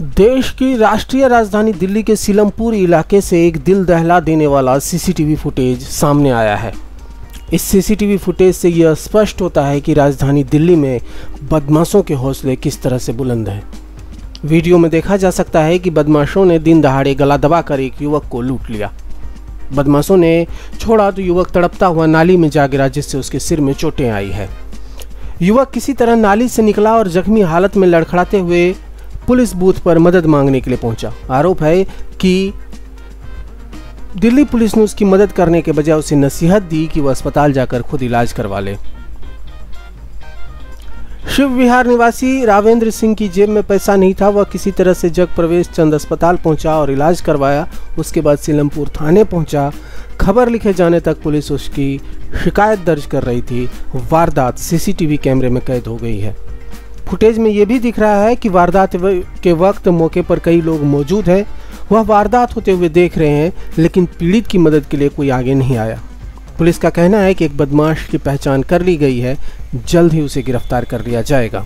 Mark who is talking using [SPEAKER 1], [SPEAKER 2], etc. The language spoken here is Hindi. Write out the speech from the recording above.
[SPEAKER 1] देश की राष्ट्रीय राजधानी दिल्ली के सीलमपुर इलाके से एक दिल दहला देने वाला सीसीटीवी फुटेज सामने आया है। इस सीसीटीवी फुटेज से यह स्पष्ट होता है कि राजधानी दिल्ली में बदमाशों के हौसले किस तरह से बुलंद हैं। वीडियो में देखा जा सकता है कि बदमाशों ने दिन दहाड़े गला दबाकर एक युवक को लूट लिया। बदमाशों ने छोड़ा तो युवक तड़पता हुआ नाली में जा गिरा, जिससे उसके सिर में चोटें आई है। युवक किसी तरह नाली से निकला और जख्मी हालत में लड़खड़ाते हुए पुलिस बूथ पर मदद मांगने के लिए पहुँचा। आरोप है कि दिल्ली पुलिस ने उसकी मदद करने के बजाय उसे नसीहत दी कि वह अस्पताल जाकर खुद इलाज करवा ले। शिव विहार निवासी रावेंद्र सिंह की जेब में पैसा नहीं था। वह किसी तरह से जग प्रवेश चंद अस्पताल पहुँचा और इलाज करवाया। उसके बाद सीलमपुर थाने पहुँचा। खबर लिखे जाने तक पुलिस उसकी शिकायत दर्ज कर रही थी। वारदात, सीसीटीवी कैमरे में कैद हो गई है। फुटेज में ये भी दिख रहा है कि वारदात के वक्त मौके पर कई लोग मौजूद हैं। वह वारदात होते हुए देख रहे हैं, लेकिन पीड़ित की मदद के लिए कोई आगे नहीं आया। पुलिस का कहना है कि एक बदमाश की पहचान कर ली गई है। जल्द ही उसे गिरफ़्तार कर लिया जाएगा।